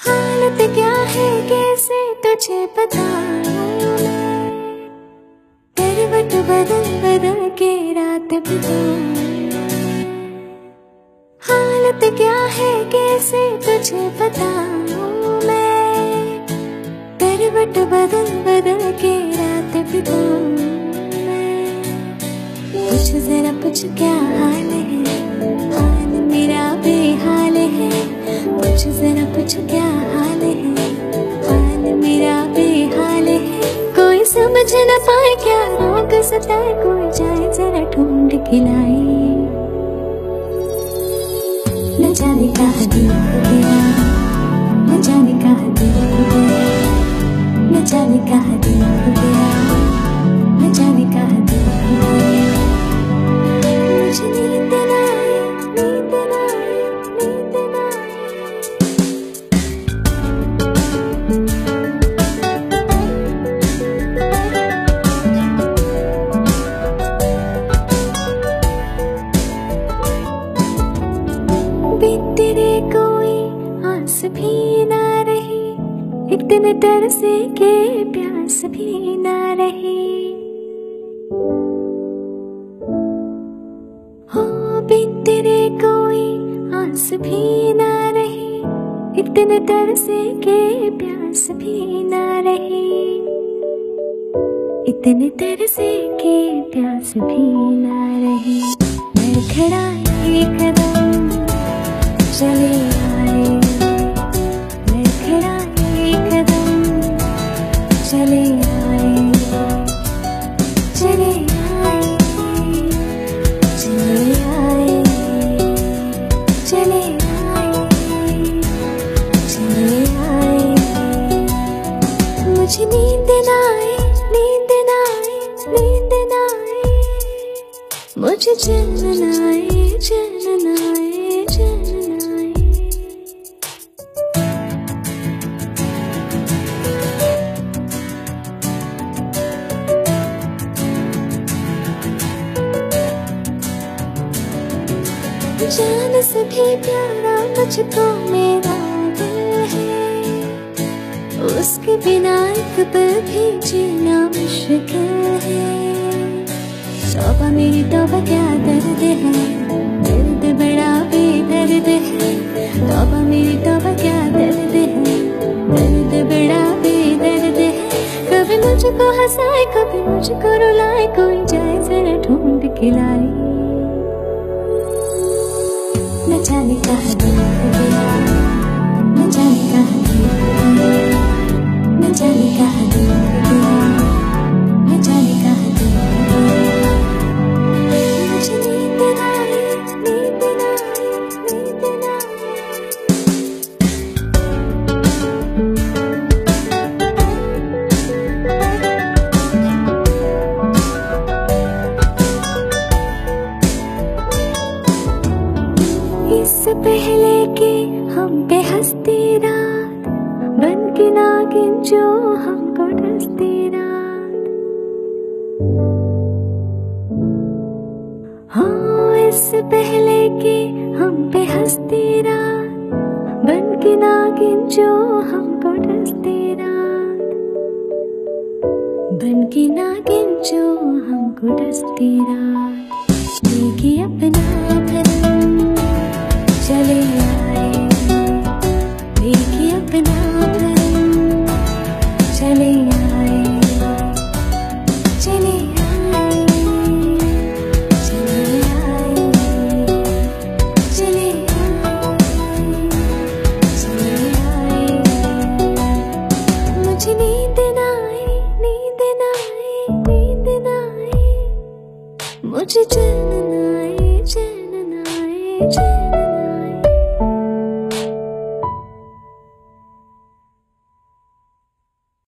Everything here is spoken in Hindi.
हालत क्या है? कैसे तुझे बताऊँ करवट बदल बदल के रात बिताऊं हालत क्या है? कैसे तुझे बताऊँ मैं करवट बदल बदल के रात बिताऊं पूछ जरा पूछ, क्या हाल है? पूछ जरा पूछ क्या हाल है? हाल मेरा बेहाल है। कोई समझ न पाए क्या रोग सताए, कोई जाए जरा ढूंढ खिलाए न जाने कहा दिल न जाने कहा दिल न जाने कहा दिल आस भी ना रही, इतने तरसे के प्यास भी ना रही। हो बीत रे कोई आस भी ना रही, इतने तरसे के प्यास भी ना रही। इतने तरसे के प्यास भी ना रही। लड़खड़ाए कदम चले चले आए चले आए चले आए चले आए चले आए। मुझे नींद न आए, नींद न आए, नींद न आए। मुझे चैन आए चैन आए। जान से भी प्यारा मुझको मेरा दिल है। उसके बिना एक पल भी जीना मुश्किल है। तौबा मेरी तौबा क्या दर्द है। दर्द बड़ा बेदर्द है। तौबा मेरी तौबा क्या दर्द है। दर्द बड़ा बेदर्द है। कभी मुझको हंसाए, कभी मुझको रुलाए, कोई जाए जरा ढूंढ के लाए। जाने कहा इससे पहले कि हम पे हंसती रात, बन के नागिन जो हमको डसती रात। हाँ इससे पहले कि हम पे हंसती रात, बन के नागिन जो हमको डसती रात। बन के नागिन जो हमको डसती रात। लेके अपना आए मुझे